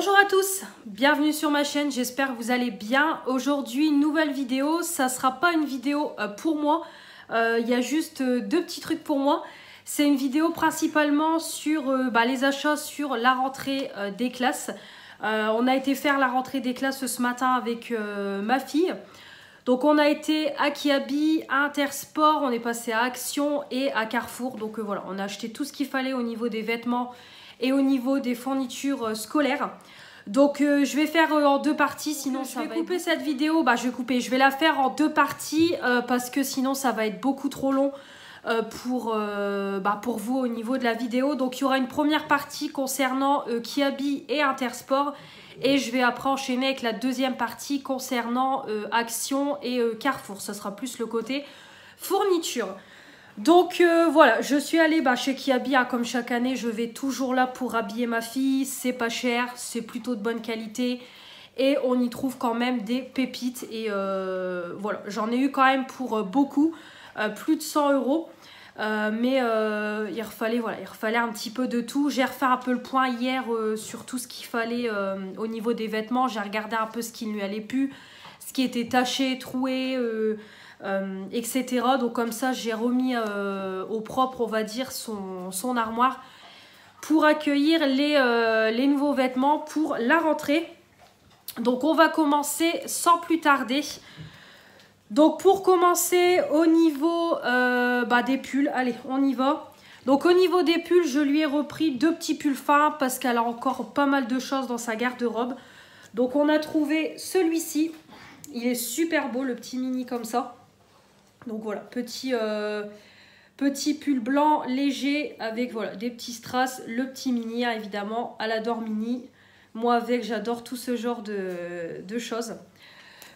Bonjour à tous, bienvenue sur ma chaîne, j'espère que vous allez bien. Aujourd'hui, nouvelle vidéo, ça sera pas une vidéo euh, pour moi, euh, il y a juste euh, deux petits trucs pour moi. C'est une vidéo principalement sur bah, les achats sur la rentrée des classes. on a été faire la rentrée des classes ce matin avec ma fille. Donc on a été à Kiabi, à Intersport, on est passé à Action et à Carrefour. Donc voilà, on a acheté tout ce qu'il fallait au niveau des vêtements et au niveau des fournitures euh, scolaires. Donc euh, je vais faire euh, en deux parties, sinon je vais couper cette vidéo. Bah je vais couper, je vais la faire en deux parties parce que sinon ça va être beaucoup trop long pour, bah, pour vous au niveau de la vidéo. Donc il y aura une première partie concernant Kiabi et Intersport. Et je vais après enchaîner avec la deuxième partie concernant Action et Carrefour. Ce sera plus le côté fourniture. Donc euh, voilà, je suis allée bah, chez Kiabi, hein, comme chaque année, je vais toujours là pour habiller ma fille. C'est pas cher, c'est plutôt de bonne qualité. Et on y trouve quand même des pépites. Et euh, voilà, j'en ai eu quand même pour euh, beaucoup, plus de 100 euros. mais il, refallait, voilà, il refallait un petit peu de tout. J'ai refait un peu le point hier sur tout ce qu'il fallait au niveau des vêtements. J'ai regardé un peu ce qui ne lui allait plus, ce qui était taché, troué euh, etc. Donc comme ça, j'ai remis euh, au propre, on va dire, son, armoire pour accueillir les, euh, les, nouveaux vêtements pour la rentrée. Donc on va commencer sans plus tarder. Donc pour commencer au niveau bah, des pulls, allez on y va. Donc au niveau des pulls, je lui ai repris deux petits pulls fins parce qu'elle a encore pas mal de choses dans sa garde-robe. Donc on a trouvé celui-ci. Il est super beau, le petit mini comme ça. Donc voilà, petit, euh, petit pull blanc léger avec voilà, des petits strass, le petit mini hein, évidemment, elle adore mini. Moi avec, j'adore tout ce genre de, choses.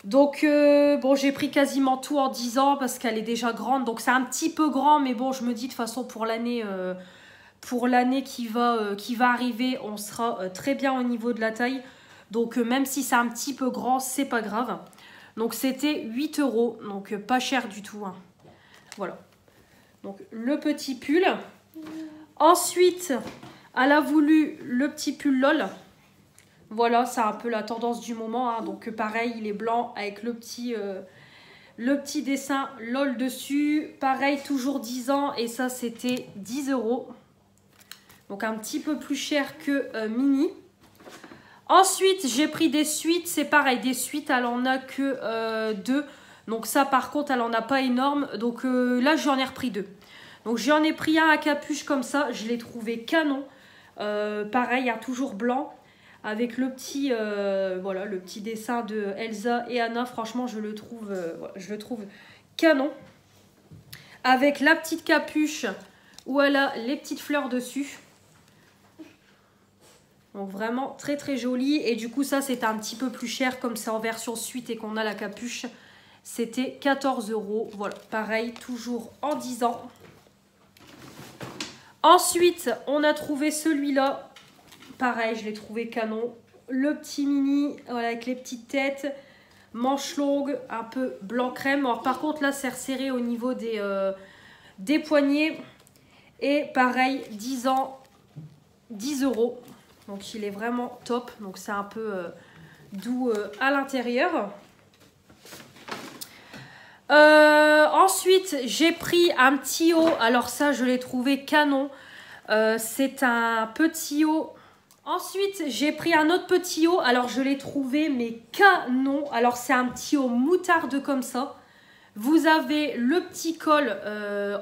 Donc euh, bon, j'ai pris quasiment tout en 10 ans parce qu'elle est déjà grande. Donc c'est un petit peu grand, mais bon, je me dis de toute façon pour l'année... Euh, qui, va, qui va arriver, on sera très bien au niveau de la taille. Donc même si c'est un petit peu grand, c'est pas grave. Donc c'était 8 euros, donc euh, pas cher du tout. Hein. Voilà. Donc le petit pull. Ensuite, elle a voulu le petit pull LOL. Voilà, c'est un peu la tendance du moment. Hein. Donc pareil, il est blanc avec le petit, euh, le petit dessin LOL dessus. Pareil, toujours 10 ans et ça c'était 10 euros. Donc un petit peu plus cher que euh, Mini. Ensuite, j'ai pris des suites. C'est pareil, des suites, elle en a que euh, deux. Donc ça, par contre, elle en a pas énorme. Donc euh, là, j'en ai repris deux. Donc j'en ai pris un à capuche comme ça. Je l'ai trouvé canon. Euh, pareil, a toujours blanc. Avec le petit, voilà, le petit dessin de Elsa et Anna. Franchement, je le trouve, je le trouve canon. Avec la petite capuche où elle a les petites fleurs dessus. Donc vraiment très très joli. Et du coup ça c'est un petit peu plus cher comme c'est en version suite et qu'on a la capuche. C'était 14 euros. Voilà, pareil, toujours en 10 ans. Ensuite, on a trouvé celui-là. Pareil, je l'ai trouvé canon. Le petit mini, voilà, avec les petites têtes. Manche longue, un peu blanc crème. Alors par contre là, c'est resserré au niveau des, euh, des poignets. Et pareil, 10 ans, 10 euros. Donc il est vraiment top. Donc c'est un peu euh, doux euh, à l'intérieur. Euh, ensuite, j'ai pris un petit haut. Alors ça, je l'ai trouvé canon. c'est un petit haut. Ensuite, j'ai pris un autre petit haut. Alors, je l'ai trouvé, mais canon. Alors, c'est un petit haut moutarde comme ça. Vous avez le petit col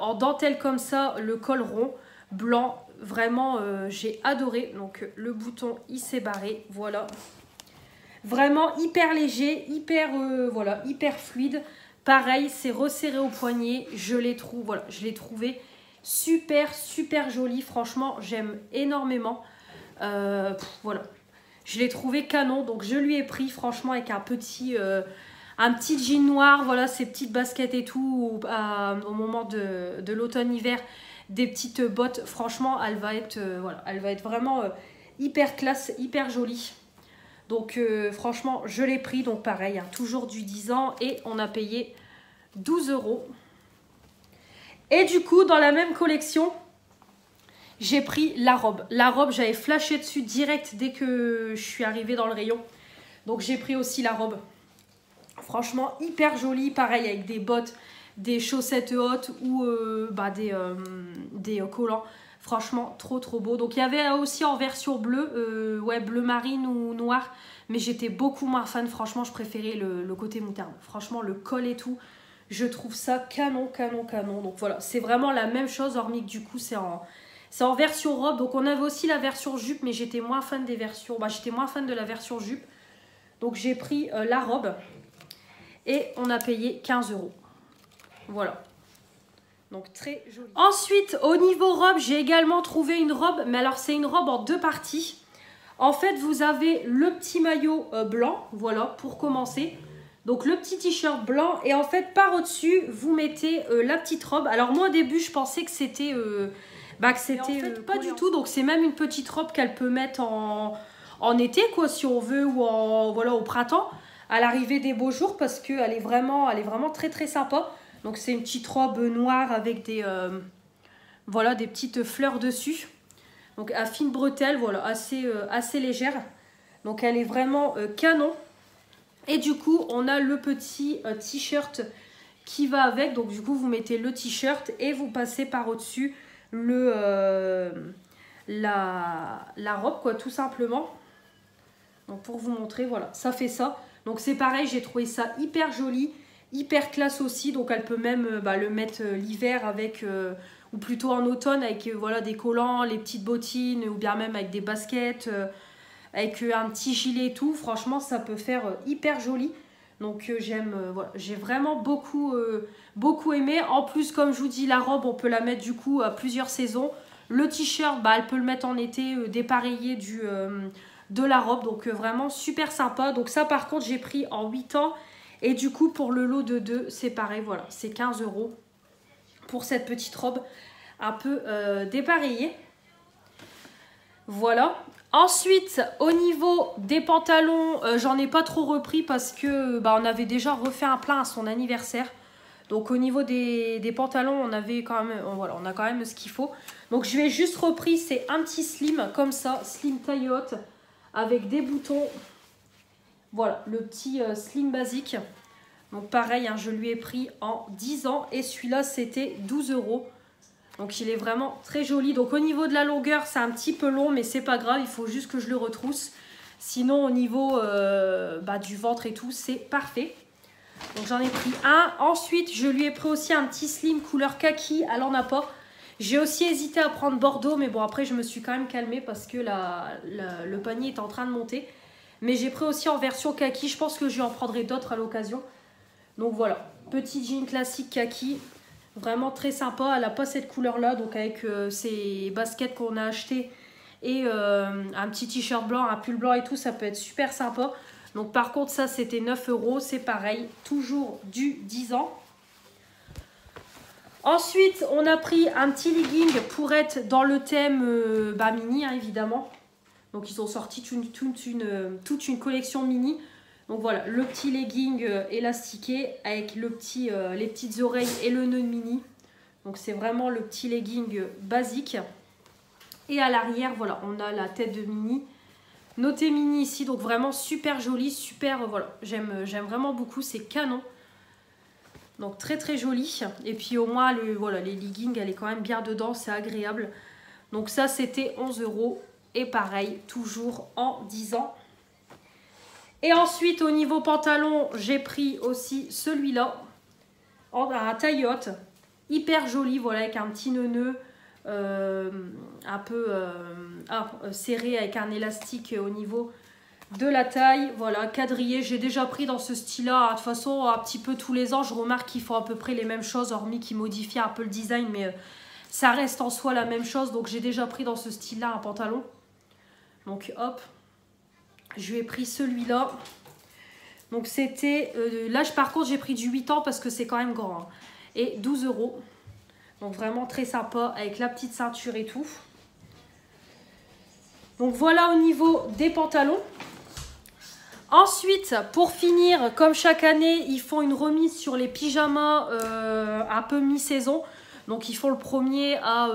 en dentelle comme ça, le col rond, blanc. Vraiment, euh, j'ai adoré. Donc, le bouton, il s'est barré. Voilà. Vraiment hyper léger, hyper, euh, voilà, hyper fluide. Pareil, c'est resserré au poignet. Je l'ai trouvé, voilà, je l'ai trouvé super, super joli. Franchement, j'aime énormément. Euh, voilà. Je l'ai trouvé canon. Donc, je lui ai pris, franchement, avec un petit... un petit jean noir, voilà, ces petites baskets et tout, au moment de, de l'automne-hiver, des petites bottes. Franchement, elle va être, euh, vraiment euh, hyper classe, hyper jolie. Donc euh, franchement, je l'ai pris. Donc pareil, hein, toujours du 10 ans. Et on a payé 12 euros. Et du coup, dans la même collection, j'ai pris la robe. La robe, j'avais flashé dessus direct dès que je suis arrivée dans le rayon. Donc j'ai pris aussi la robe. Franchement, hyper jolie. Pareil, avec des bottes, des chaussettes hautes ou euh, bah, des, euh, des collants. Franchement, trop trop beau. Donc il y avait aussi en version bleue, euh, ouais, bleu marine ou noir. Mais j'étais beaucoup moins fan. Franchement, je préférais le, côté moutarde. Franchement, le col et tout, je trouve ça canon, canon, canon. Donc voilà, c'est vraiment la même chose, hormis que du coup, c'est en, en version robe. Donc on avait aussi la version jupe, mais j'étais moins fan des versions. Bah, j'étais moins fan de la version jupe. Donc j'ai pris la robe. Et on a payé 15 euros. Voilà. Donc très joli. Ensuite, au niveau robe, j'ai également trouvé une robe. Mais alors, c'est une robe en deux parties. En fait, vous avez le petit maillot euh, blanc. Voilà, pour commencer. Donc, le petit t-shirt blanc. Et en fait, par au-dessus, vous mettez euh, la petite robe. Alors, moi, au début, je pensais que c'était... Euh, bah, que c'était pas du tout. Donc, c'est même une petite robe qu'elle peut mettre en, en été, quoi, si on veut. Ou en, voilà, au printemps à l'arrivée des beaux jours parce qu'elle est vraiment, elle est vraiment très très sympa. Donc c'est une petite robe noire avec des, euh, voilà, des petites fleurs dessus. Donc à fine bretelle, voilà, assez, euh, légère. Donc elle est vraiment euh, canon. Et du coup, on a le petit t-shirt qui va avec. Donc du coup, vous mettez le t-shirt et vous passez par au-dessus le la, la robe, quoi, tout simplement. Donc pour vous montrer, voilà, ça fait ça. Donc c'est pareil, j'ai trouvé ça hyper joli, hyper classe aussi. Donc elle peut même euh, bah, le mettre euh, l'hiver avec, euh, ou plutôt en automne avec voilà, des collants, les petites bottines, ou bien même avec des baskets, avec un petit gilet et tout. Franchement, ça peut faire hyper joli. Donc j'aime, j'ai vraiment beaucoup, beaucoup aimé. En plus, comme je vous dis, la robe, on peut la mettre du coup à plusieurs saisons. Le t-shirt, bah, elle peut le mettre en été dépareillé du de la robe. Donc vraiment super sympa. Donc ça par contre j'ai pris en 8 ans. Et du coup pour le lot de 2 c'est pareil. Voilà c'est 15 euros pour cette petite robe un peu euh, dépareillée. Voilà. Ensuite, au niveau des pantalons, euh, j'en ai pas trop repris parce que bah, on avait déjà refait un plein à son anniversaire. Donc au niveau des, des, pantalons, on avait quand même, voilà, on a quand même ce qu'il faut. Donc je vais juste repris, c'est un petit slim comme ça, slim taille haute avec des boutons. Voilà, le petit euh, slim basique. Donc pareil, hein, je lui ai pris en 10 ans et celui-là c'était 12 euros. Donc il est vraiment très joli. Donc au niveau de la longueur, c'est un petit peu long, mais c'est pas grave, il faut juste que je le retrousse. Sinon au niveau euh, bah, du ventre et tout, c'est parfait. Donc j'en ai pris un. Ensuite, je lui ai pris aussi un petit slim couleur kaki. A pas. J'ai aussi hésité à prendre Bordeaux, mais bon, après, je me suis quand même calmée parce que le panier est en train de monter. Mais j'ai pris aussi en version kaki. Je pense que je en prendrai d'autres à l'occasion. Donc voilà, petit jean classique kaki. Vraiment très sympa. Elle n'a pas cette couleur-là. Donc avec euh, ces baskets qu'on a achetées et euh, un petit t-shirt blanc, un pull blanc et tout, ça peut être super sympa. Donc par contre, ça, c'était 9 euros. C'est pareil, toujours du 10 ans. Ensuite, on a pris un petit legging pour être dans le thème euh, mini, hein, évidemment. Donc, ils ont sorti toute une, euh, toute une, collection mini. Donc voilà, le petit legging euh, élastiqué avec le petit, les petites oreilles et le nœud mini. Donc c'est vraiment le petit legging basique. Et à l'arrière, voilà, on a la tête de mini. Noté mini ici, donc vraiment super joli, super, voilà, j'aime vraiment beaucoup, c'est canon. Donc très très joli. Et puis au moins, le, voilà, les leggings, elle est quand même bien dedans, c'est agréable. Donc ça, c'était 11 euros. Et pareil, toujours en 10 ans. Et ensuite, au niveau pantalon, j'ai pris aussi celui-là. En un taille haute. Hyper joli, voilà, avec un petit nœud euh, un peu euh, ah, serré avec un élastique au niveau de la taille, voilà, quadrillé. J'ai déjà pris dans ce style-là. De toute façon, un petit peu tous les ans, je remarque qu'ils font à peu près les mêmes choses, hormis qu'ils modifient un peu le design, mais euh, ça reste en soi la même chose. Donc j'ai déjà pris dans ce style-là un pantalon. Donc hop, je lui ai pris celui-là. Donc c'était, euh, là par contre j'ai pris du 8 ans parce que c'est quand même grand. Hein. Et 12 euros. Donc vraiment très sympa avec la petite ceinture et tout. Donc voilà au niveau des pantalons. Ensuite, pour finir, comme chaque année, ils font une remise sur les pyjamas euh, un peu mi-saison. Donc ils font le premier à,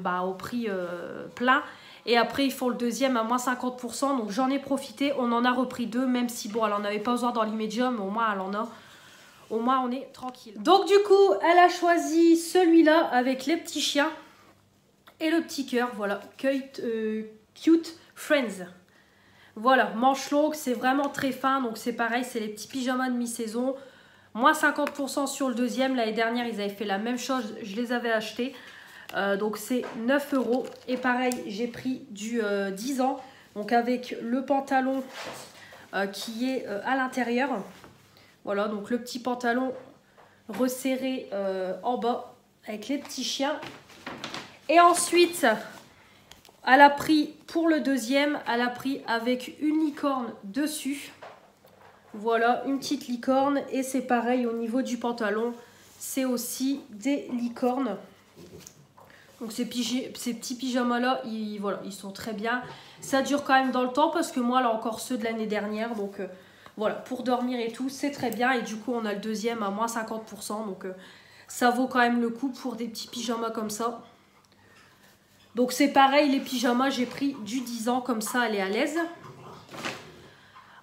bah, au prix plein. Et après, ils font le deuxième à moins 50%. Donc j'en ai profité. On en a repris deux, même si bon, elle en avait pas besoin dans l'immédiat, mais au moins elle en a. Au moins, on est tranquille. Donc du coup, elle a choisi celui-là avec les petits chiens et le petit cœur. Voilà, cute, euh, cute Friends. Voilà, manche longue, c'est vraiment très fin. Donc c'est pareil, c'est les petits pyjamas de mi-saison. Moins 50% sur le deuxième. L'année dernière, ils avaient fait la même chose. Je les avais achetés. Euh, donc c'est 9 euros. Et pareil, j'ai pris du 10 euh, ans. Donc avec le pantalon euh, qui est à l'intérieur. Voilà, donc le petit pantalon resserré en bas avec les petits chiens. Et ensuite, elle a pris pour le deuxième, elle a pris avec une licorne dessus. Voilà, une petite licorne. Et c'est pareil au niveau du pantalon. C'est aussi des licornes. Donc ces, petits pyjamas-là, ils, sont très bien. Ça dure quand même dans le temps parce que moi, là encore ceux de l'année dernière. Donc euh, voilà, pour dormir et tout, c'est très bien. Et du coup, on a le deuxième à moins 50%. Donc euh, ça vaut quand même le coup pour des petits pyjamas comme ça. Donc c'est pareil, les pyjamas, j'ai pris du 10 ans. Comme ça, elle est à l'aise.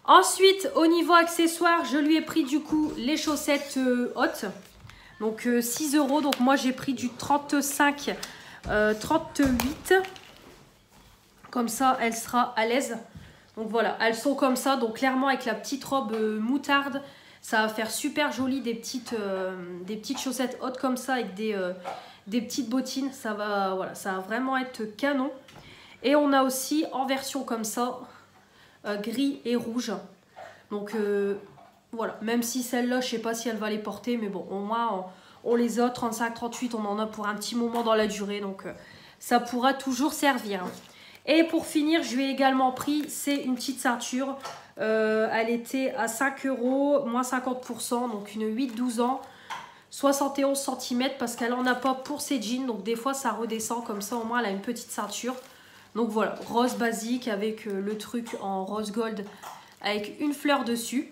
Ensuite, au niveau accessoires, je lui ai pris du coup les chaussettes euh, hautes. Donc 6 euros. Donc moi, j'ai pris du 35 38. Euh, comme ça, elle sera à l'aise. Donc voilà, elles sont comme ça. Donc clairement, avec la petite robe euh, moutarde, ça va faire super joli. Des petites, euh, petites chaussettes hautes comme ça avec des, petites bottines. Ça va, voilà, ça va vraiment être canon. Et on a aussi en version comme ça, gris et rouge. Donc voilà, même si celle-là, je sais pas si elle va les porter, mais bon, au moins, on les a, 35, 38, on en a pour un petit moment dans la durée. Donc euh, ça pourra toujours servir. Et pour finir, je lui ai également pris, c'est une petite ceinture. Euh, elle était à 5 euros, moins 50%, donc une 8-12 ans. 71 cm parce qu'elle en a pas pour ses jeans. Donc des fois ça redescend comme ça. Au moins elle a une petite ceinture. Donc voilà, rose basique avec euh, le truc en rose gold avec une fleur dessus.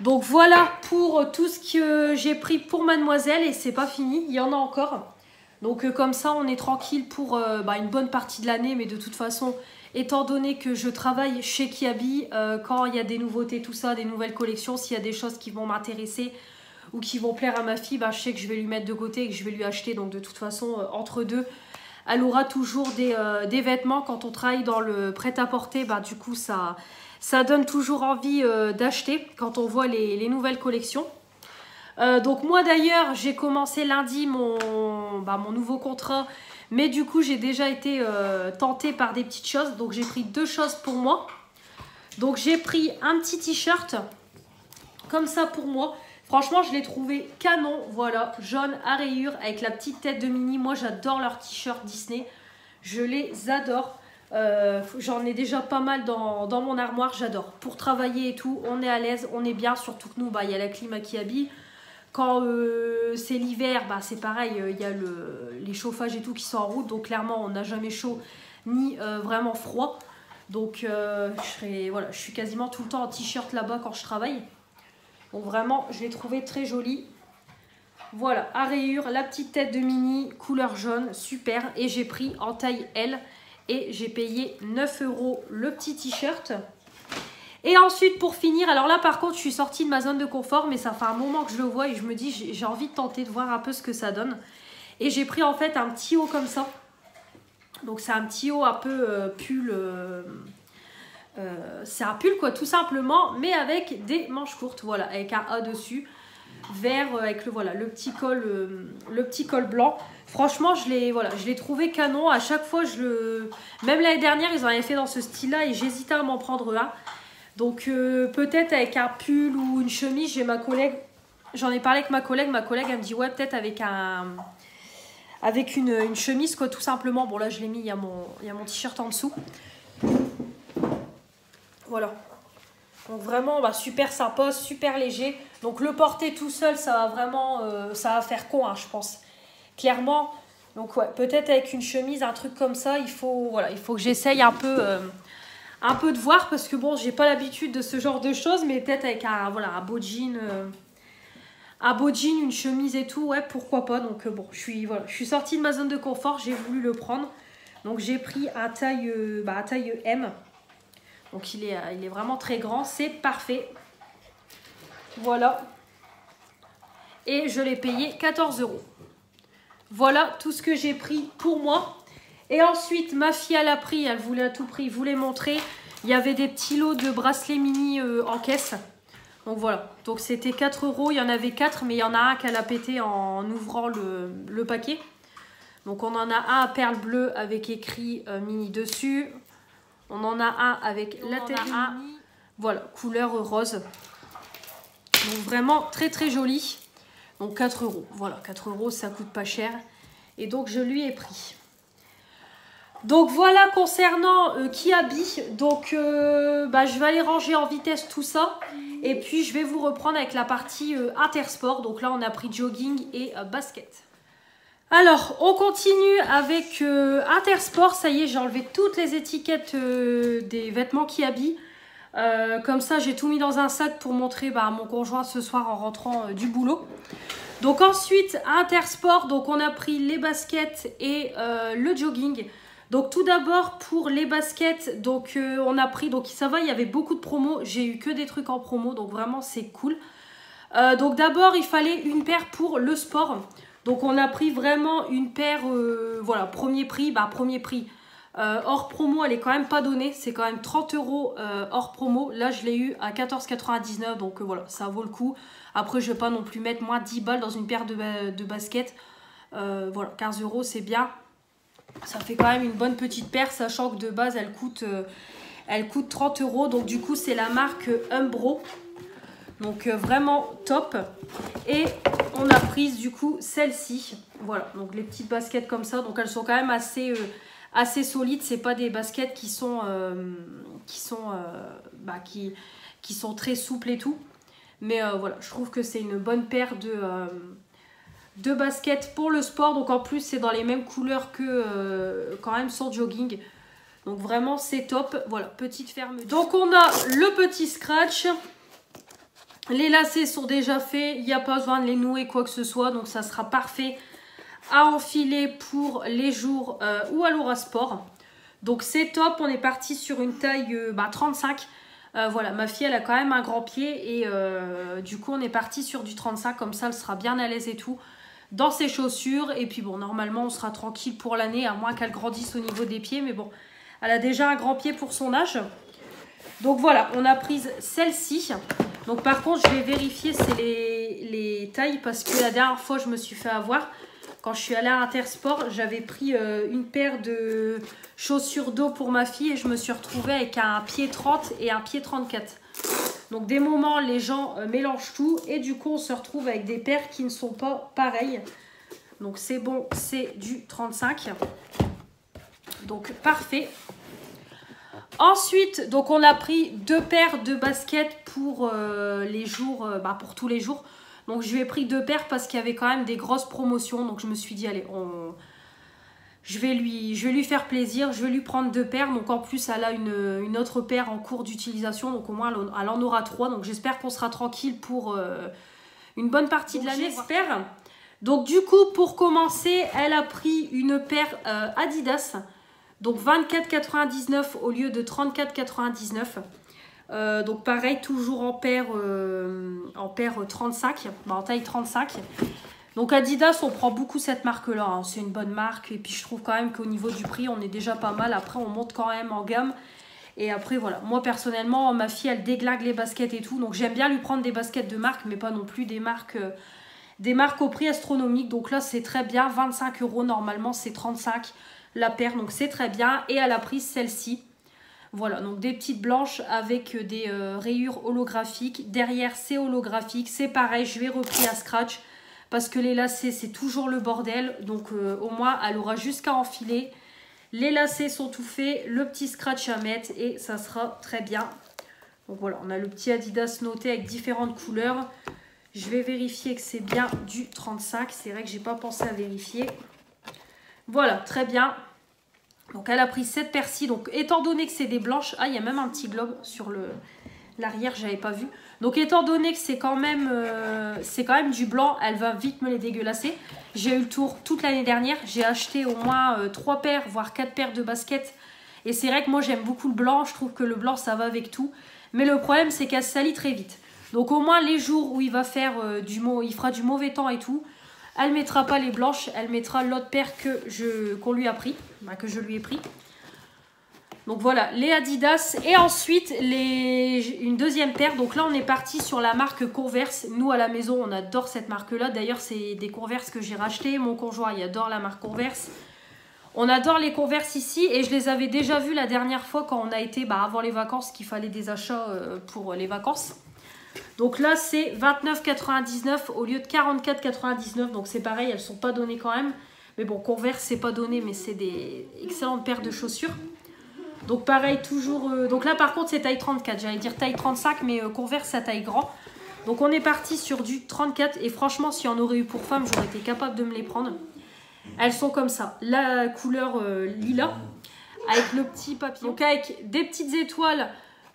Donc voilà pour tout ce que j'ai pris pour mademoiselle et c'est pas fini, il y en a encore. Donc euh, comme ça on est tranquille pour euh, bah, une bonne partie de l'année mais de toute façon étant donné que je travaille chez Kiabi, euh, quand il y a des nouveautés tout ça, des nouvelles collections, s'il y a des choses qui vont m'intéresser ou qui vont plaire à ma fille, bah, je sais que je vais lui mettre de côté et que je vais lui acheter donc de toute façon entre deux elle aura toujours des, des, vêtements quand on travaille dans le prêt-à-porter, bah, du coup ça donne toujours envie euh, d'acheter quand on voit les, nouvelles collections. Euh, donc moi d'ailleurs, j'ai commencé lundi mon, bah, mon nouveau contrat. Mais du coup, j'ai déjà été euh, tentée par des petites choses. Donc j'ai pris deux choses pour moi. Donc j'ai pris un petit t-shirt comme ça pour moi. Franchement, je l'ai trouvé canon. Voilà, jaune à rayures avec la petite tête de Mini. Moi, j'adore leurs t-shirts Disney. Je les adore. Euh, j'en ai déjà pas mal dans, mon armoire, j'adore. Pour travailler et tout, on est à l'aise, on est bien, surtout que nous, bah, il y a la clim qui habille. Quand euh, c'est l'hiver, bah, c'est pareil, euh, il y a le, les chauffages et tout qui sont en route, donc clairement, on n'a jamais chaud ni vraiment froid. Donc je suis quasiment tout le temps en t-shirt là-bas quand je travaille. Donc vraiment, je l'ai trouvé très joli. Voilà, à rayures, la petite tête de mini, couleur jaune, super. Et j'ai pris en taille L. Et j'ai payé 9 euros le petit t-shirt. Et ensuite, pour finir, alors là, par contre, je suis sortie de ma zone de confort, mais ça fait un moment que je le vois et je me dis, j'ai envie de tenter de voir un peu ce que ça donne. Et j'ai pris en fait un petit haut comme ça. Donc, c'est un petit haut un peu euh, pull. Euh, euh, c'est un pull, quoi, tout simplement, mais avec des manches courtes, voilà, avec un A dessus vert avec le, voilà, le, petit col, le petit col blanc. Franchement, je l'ai voilà, trouvé canon. À chaque fois, je le... Même l'année dernière, ils en avaient fait dans ce style-là et j'hésitais à m'en prendre un. Donc euh, peut-être avec un pull ou une chemise, j'ai ma collègue... J'en ai parlé avec ma collègue. Ma collègue, elle me dit, ouais, peut-être avec un... Avec une, chemise, quoi, tout simplement. Bon, là, je l'ai mis, il y a mon, mon t-shirt en dessous. Voilà. Donc vraiment, bah, super sympa, super léger. Donc le porter tout seul, ça va vraiment... Euh, ça va faire con, hein, je pense clairement. Donc ouais, peut-être avec une chemise, un truc comme ça, il faut, voilà, il faut que j'essaye un peu, euh, un peu de voir parce que bon, j'ai pas l'habitude de ce genre de choses, mais peut-être avec un, voilà, un beau jean, euh, une chemise et tout, ouais, pourquoi pas. Donc bon, je suis, voilà, sortie de ma zone de confort, j'ai voulu le prendre. Donc j'ai pris un taille, bah, taille M. Donc il est, il est vraiment très grand, c'est parfait. Voilà. Et je l'ai payé 14 euros. Voilà tout ce que j'ai pris pour moi. Et ensuite, ma fille, elle a pris, elle voulait à tout prix, voulait montrer. Il y avait des petits lots de bracelets mini euh, en caisse. Donc voilà, donc c'était 4 euros, il y en avait 4, mais il y en a un qu'elle a pété en ouvrant le, paquet. Donc on en a un à perles bleues avec écrit euh, mini dessus. On en a un avec la mini. Voilà, couleur rose. Donc vraiment très très joli. Donc 4 euros. Voilà, 4 euros, ça coûte pas cher. Et donc je lui ai pris. Donc voilà concernant euh, Kiabi. Donc euh, bah, je vais aller ranger en vitesse tout ça. Et puis je vais vous reprendre avec la partie euh, intersport. Donc là on a pris jogging et basket. Alors on continue avec intersport. Ça y est j'ai enlevé toutes les étiquettes des vêtements Kiabi. Euh, comme ça, j'ai tout mis dans un sac pour montrer bah, à mon conjoint ce soir en rentrant euh, du boulot. Donc ensuite, Intersport, donc on a pris les baskets et euh, le jogging. Donc tout d'abord pour les baskets, donc on a pris, donc ça va, il y avait beaucoup de promos. J'ai eu que des trucs en promo, donc vraiment c'est cool. donc d'abord, il fallait une paire pour le sport. Donc on a pris vraiment une paire, voilà, premier prix, bah premier prix. Euh, hors promo, elle est quand même pas donnée. C'est quand même 30 euros euh, hors promo. Là, je l'ai eu à 14,99. Donc euh, voilà, ça vaut le coup. Après, je vais pas non plus mettre moins 10 balles dans une paire de, de baskets. voilà, 15 euros, c'est bien. Ça fait quand même une bonne petite paire, sachant que de base, elle coûte, elle coûte 30 euros. Donc du coup, c'est la marque Umbro. Donc vraiment top. Et on a pris du coup celle-ci. Voilà, donc les petites baskets comme ça. Donc elles sont quand même assez assez solides. C'est pas des baskets qui sont, euh, euh, bah, très souples et tout. Mais euh, voilà, je trouve que c'est une bonne paire de, de baskets pour le sport. Donc en plus, c'est dans les mêmes couleurs que quand même son jogging. Donc vraiment, c'est top. Voilà, petite ferme. Donc on a le petit scratch. Les lacets sont déjà faits. Il n'y a pas besoin de les nouer quoi que ce soit. Donc ça sera parfait à enfiler pour les jours euh, ou à sport. Donc c'est top, on est parti sur une taille 35. Euh, bah, euh, voilà, ma fille elle a quand même un grand pied et du coup on est parti sur du 35 comme ça elle sera bien à l'aise et tout dans ses chaussures et puis bon normalement on sera tranquille pour l'année à moins qu'elle grandisse au niveau des pieds mais bon elle a déjà un grand pied pour son âge. Donc voilà, on a prise celle-ci. Donc par contre je vais vérifier c'est les, les tailles parce que la dernière fois je me suis fait avoir. Quand je suis allée à Intersport, j'avais pris euh, une paire de chaussures d'eau pour ma fille et je me suis retrouvée avec un pied 30 et un pied 34. Donc des moments, les gens euh, mélangent tout et du coup, on se retrouve avec des paires qui ne sont pas pareilles. Donc c'est bon, c'est du 35. Donc parfait. Ensuite, donc on a pris deux paires de baskets pour euh, les jours, bah, pour tous les jours. Donc je lui ai pris deux paires parce qu'il y avait quand même des grosses promotions. Donc je me suis dit, allez, on... je, vais lui, je vais lui faire plaisir. Je vais lui prendre deux paires. Donc en plus, elle a une, autre paire en cours d'utilisation. Donc au moins, elle en aura trois. Donc j'espère qu'on sera tranquille pour euh, une bonne partie de l'année. J'espère. Donc du coup, pour commencer, elle a pris une paire euh, Adidas. Donc 24,99 au lieu de 34,99. Euh, donc pareil, toujours en paire, euh, en paire 35, bah, en taille 35. Donc Adidas, on prend beaucoup cette marque-là. Hein. C'est une bonne marque. Et puis je trouve quand même qu'au niveau du prix, on est déjà pas mal. Après, on monte quand même en gamme. Et après, voilà. Moi, personnellement, ma fille, elle déglague les baskets et tout. Donc j'aime bien lui prendre des baskets de marque, mais pas non plus des marques, euh, des marques au prix astronomique. Donc là, c'est très bien. 25 euros, normalement, c'est 35 la paire. Donc c'est très bien. Et elle a pris celle-ci. Voilà, donc des petites blanches avec des euh, rayures holographiques. Derrière, c'est holographique. C'est pareil, je vais repris à scratch parce que les lacets, c'est toujours le bordel. Donc euh, au moins, elle aura jusqu'à enfiler. Les lacets sont tout faits, le petit scratch à mettre et ça sera très bien. Donc voilà, on a le petit Adidas noté avec différentes couleurs. Je vais vérifier que c'est bien du 35. C'est vrai que j'ai pas pensé à vérifier. Voilà, très bien. Donc elle a pris 7 persil. Donc étant donné que c'est des blanches, ah il y a même un petit globe sur le, L'arrière, j'avais pas vu. Donc étant donné que c'est quand, même, euh, quand même du blanc, elle va vite me les dégueulasser. J'ai eu le tour toute l'année dernière. J'ai acheté au moins 3 euh, paires, voire 4 paires de baskets. Et c'est vrai que moi j'aime beaucoup le blanc. Je trouve que le blanc ça va avec tout. Mais le problème c'est qu'elle salit très vite. Donc au moins les jours où il va faire euh, du il fera du mauvais temps et tout, elle mettra pas les blanches, elle mettra l'autre paire que je qu'on lui a pris, bah, que je lui ai pris. Donc voilà, les Adidas. Et ensuite, une deuxième paire. Donc là, on est parti sur la marque Converse. Nous, à la maison, on adore cette marque-là. D'ailleurs, c'est des Converse que j'ai racheté. Mon conjoint, il adore la marque Converse. On adore les Converse ici. Et je les avais déjà vus la dernière fois quand on a été bah, avant les vacances, qu'il fallait des achats euh, pour les vacances. Donc là, c'est 29,99 au lieu de 44,99. Donc c'est pareil, elles sont pas données quand même. Mais bon, Converse, c'est pas donné, mais c'est des excellentes paires de chaussures. Donc pareil, toujours... Euh, donc là par contre c'est taille 34, j'allais dire taille 35 mais euh, Converse à taille grand. Donc on est parti sur du 34 et franchement si on aurait eu pour femme j'aurais été capable de me les prendre. Elles sont comme ça, la couleur euh, lilas avec le petit papillon. Donc avec des petites étoiles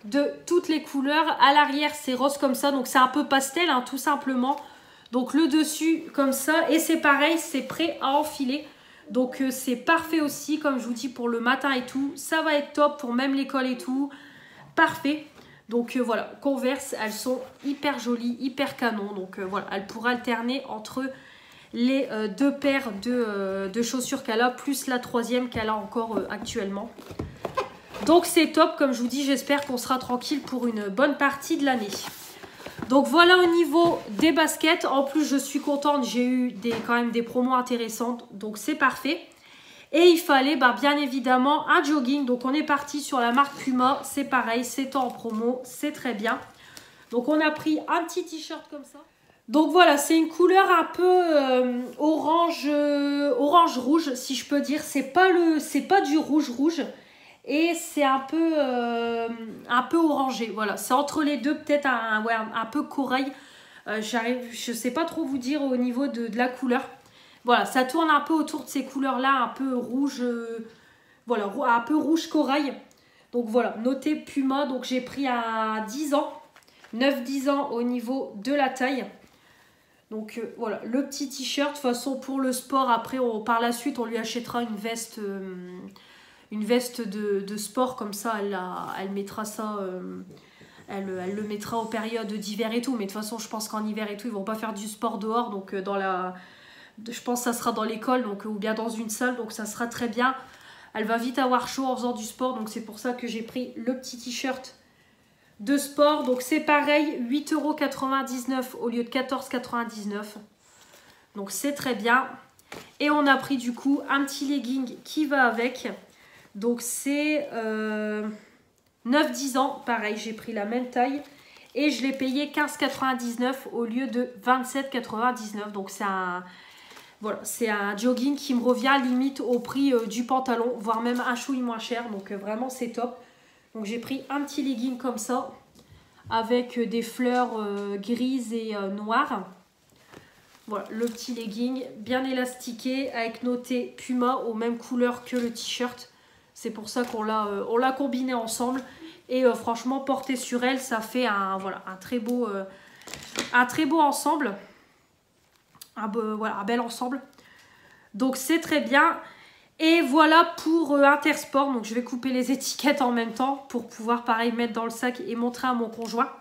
de toutes les couleurs. À l'arrière c'est rose comme ça donc c'est un peu pastel hein, tout simplement. Donc le dessus comme ça et c'est pareil c'est prêt à enfiler. Donc euh, c'est parfait aussi, comme je vous dis, pour le matin et tout. Ça va être top pour même l'école et tout. Parfait. Donc euh, voilà, Converse, elles sont hyper jolies, hyper canon. Donc euh, voilà, elle pourra alterner entre les deux paires de, de chaussures qu'elle a, plus la troisième qu'elle a encore actuellement. Donc c'est top, comme je vous dis, j'espère qu'on sera tranquille pour une bonne partie de l'année. Donc voilà au niveau des baskets. En plus, je suis contente. J'ai eu quand même des promos intéressantes. Donc c'est parfait. Et il fallait bah, bien évidemment un jogging. Donc on est parti sur la marque Puma. C'est pareil, c'est en promo. C'est très bien. Donc on a pris un petit t-shirt comme ça. Donc voilà, c'est une couleur un peu euh, orange, euh, orange rouge, si je peux dire. C'est pas c'est pas du rouge rouge et c'est un peu euh, un peu orangé voilà. C'est entre les deux peut-être un, peu corail. Euh, j'arrive je sais pas trop vous dire au niveau de, la couleur. Voilà ça tourne un peu autour de ces couleurs là un peu rouge euh, voilà un peu rouge corail. Donc voilà notez Puma. Donc j'ai pris à 10 ans 9-10 ans au niveau de la taille. Donc voilà, le petit t-shirt, de toute façon pour le sport, après par la suite on lui achètera une veste une veste de, sport comme ça, elle, mettra ça, euh, elle, le mettra aux périodes d'hiver et tout. Mais de toute façon, je pense qu'en hiver et tout, ils vont pas faire du sport dehors. Donc euh, dans la, je pense que ça sera dans l'école donc ou bien dans une salle. Donc ça sera très bien. Elle va vite avoir chaud en faisant du sport. Donc c'est pour ça que j'ai pris le petit t-shirt de sport. Donc c'est pareil, 8,99€ au lieu de 14,99€. Donc c'est très bien. Et on a pris du coup un petit legging qui va avec. Donc c'est 9-10 euh, ans, pareil, j'ai pris la même taille. Et je l'ai payé 15,99 au lieu de 27,99. Donc c'est un, voilà, un jogging qui me revient limite au prix euh, du pantalon, voire même un chouille moins cher. Donc euh, vraiment c'est top. Donc j'ai pris un petit legging comme ça, avec des fleurs grises et noires. Voilà, le petit legging bien élastiqué avec noté Puma aux mêmes couleurs que le t-shirt. C'est pour ça qu'on l'a euh, combiné ensemble. Et euh, franchement, porté sur elle, ça fait un, euh, un très beau ensemble. Un, voilà, un bel ensemble. Donc c'est très bien. Et voilà pour Intersport. Donc je vais couper les étiquettes en même temps pour pouvoir pareil mettre dans le sac et montrer à mon conjoint.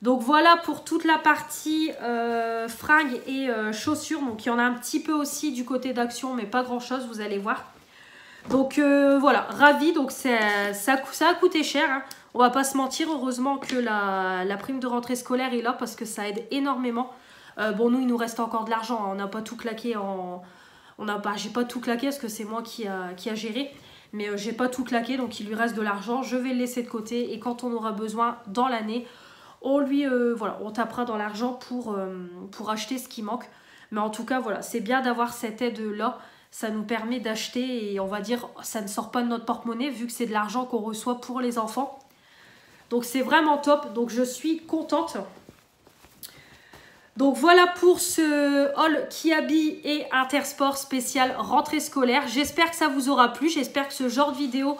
Donc voilà pour toute la partie fringues et chaussures. Donc il y en a un petit peu aussi du côté d'action mais pas grand chose vous allez voir. Donc euh, voilà, ravi. Donc ça, a coûté cher. Hein. On va pas se mentir. Heureusement que la, prime de rentrée scolaire est là parce que ça aide énormément. Euh, bon, nous, il nous reste encore de l'argent. Hein. On n'a pas tout claqué. On n'a pas, j'ai pas tout claqué parce que c'est moi qui a, géré. Mais euh, j'ai pas tout claqué, donc il lui reste de l'argent. Je vais le laisser de côté et quand on aura besoin dans l'année, on lui, voilà, on tapera dans l'argent pour, pour acheter ce qui manque. Mais en tout cas, voilà, c'est bien d'avoir cette aide-là ça nous permet d'acheter et on va dire ça ne sort pas de notre porte-monnaie vu que c'est de l'argent qu'on reçoit pour les enfants. Donc c'est vraiment top, donc je suis contente. Donc voilà pour ce haul Kiabi et Intersport spécial rentrée scolaire. J'espère que ça vous aura plu, j'espère que ce genre de vidéo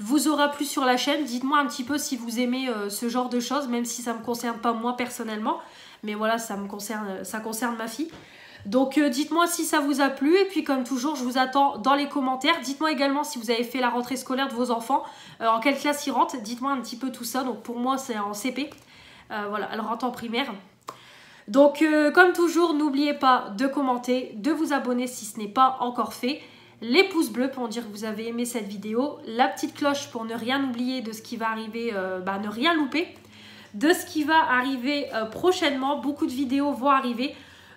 vous aura plu sur la chaîne. Dites-moi un petit peu si vous aimez ce genre de choses, même si ça ne me concerne pas moi personnellement. Mais voilà, ça me concerne, ça concerne ma fille. Donc dites-moi si ça vous a plu et puis comme toujours je vous attends dans les commentaires. Dites-moi également si vous avez fait la rentrée scolaire de vos enfants, en quelle classe ils rentrent. Dites-moi un petit peu tout ça. Donc pour moi c'est en CP. voilà, elle rentre en primaire. Donc, euh, comme toujours, n'oubliez pas de commenter, de vous abonner si ce n'est pas encore fait. Les pouces bleus pour dire que vous avez aimé cette vidéo. La petite cloche pour ne rien oublier de ce qui va arriver, euh, bah, ne rien louper. De ce qui va arriver euh, prochainement. Beaucoup de vidéos vont arriver.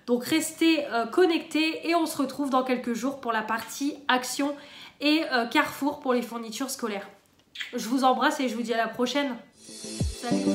Donc, restez connectés et on se retrouve dans quelques jours pour la partie action et Carrefour pour les fournitures scolaires. Je vous embrasse et je vous dis à la prochaine. Salut